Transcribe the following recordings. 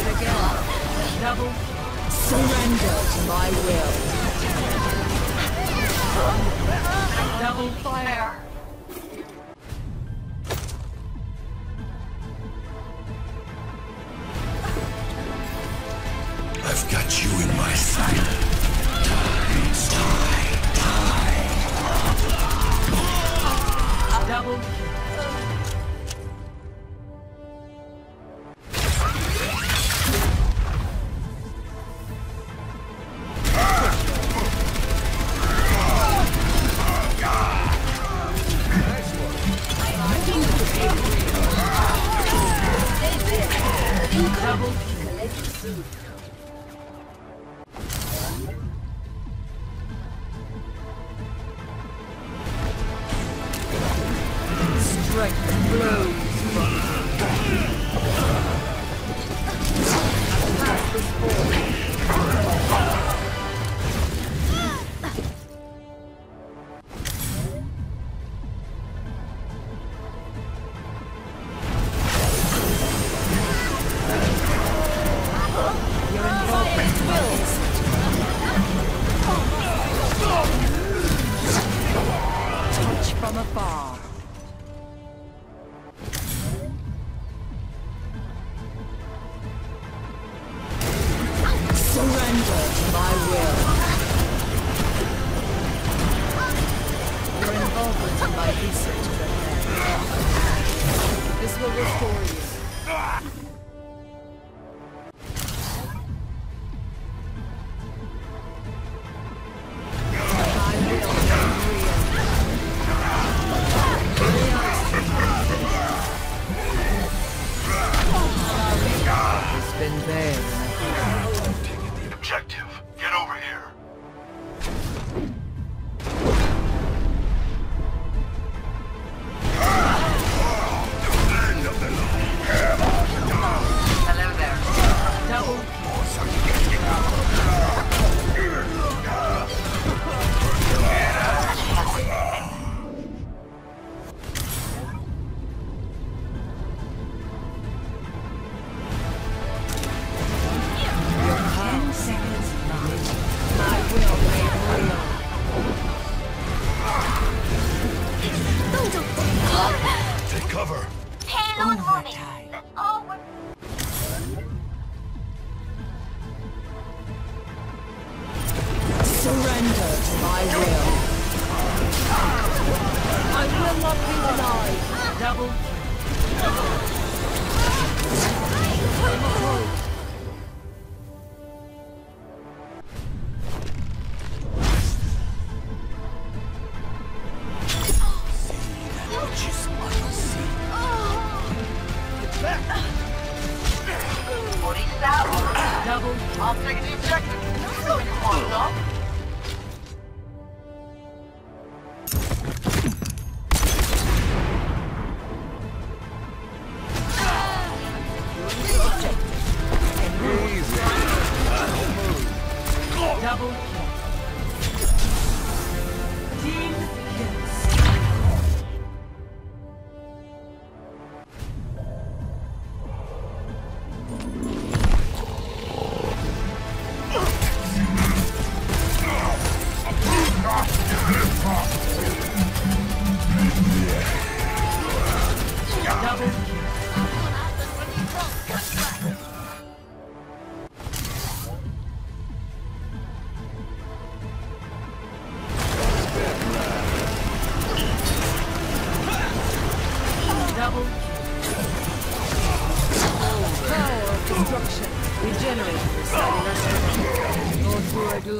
it again. Double. Surrender to my will. Double fire. food. been there. Surrender to my will. I will not be denied. Double. Double. I'll take the objective. So you want enough?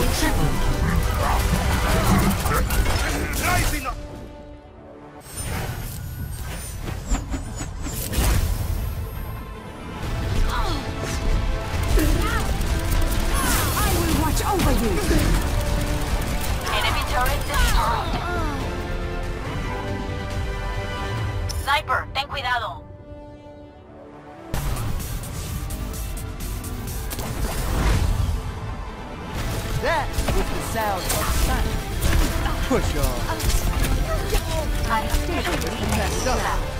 I 不行，哎，这个有点太像了。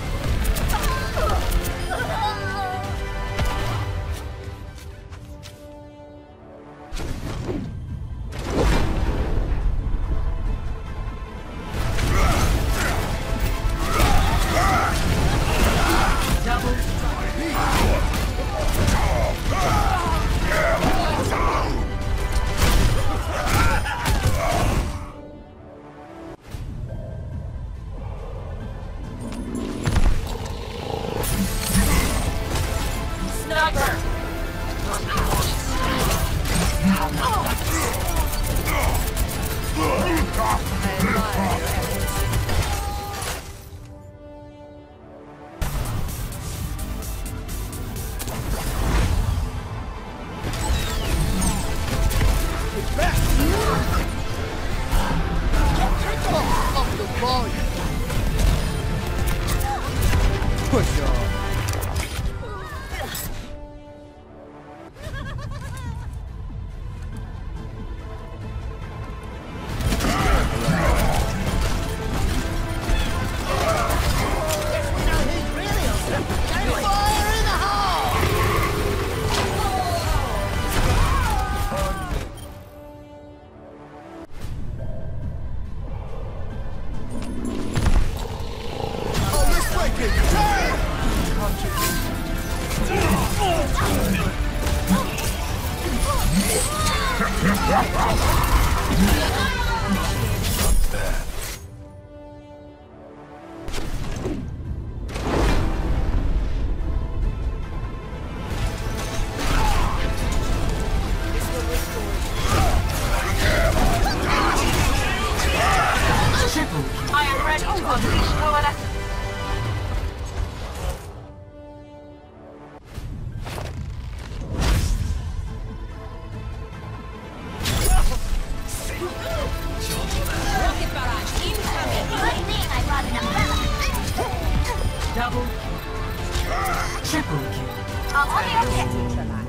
Double kill. Triple kill. The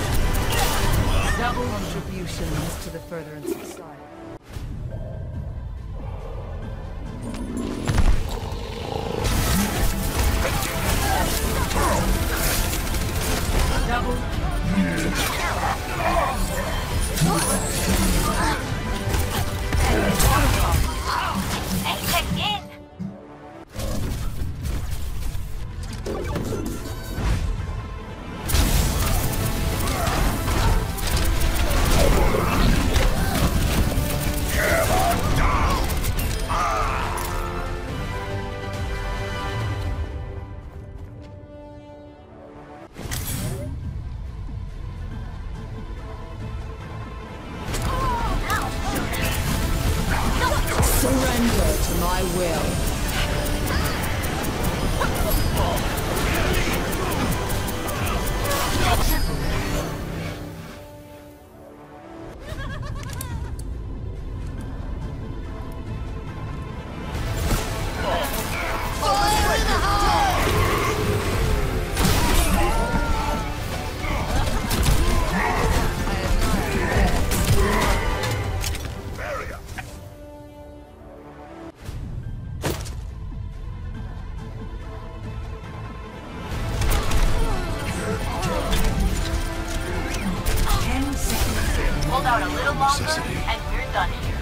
Double Contributions to the furtherance of science. my will. and we're done here.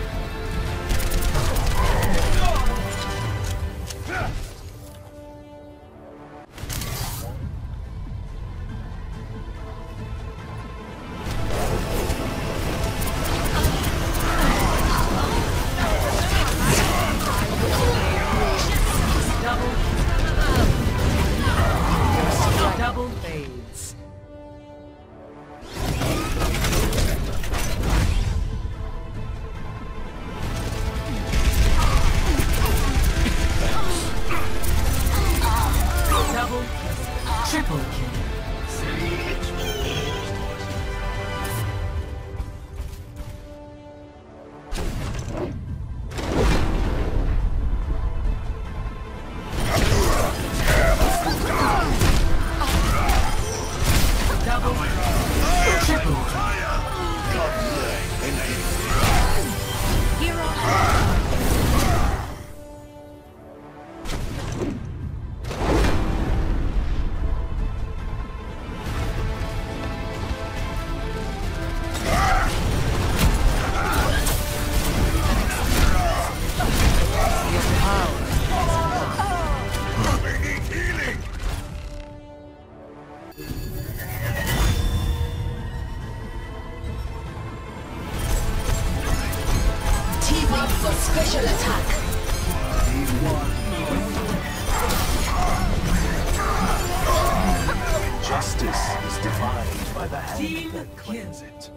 Justice is defined by the hand Team that claims it.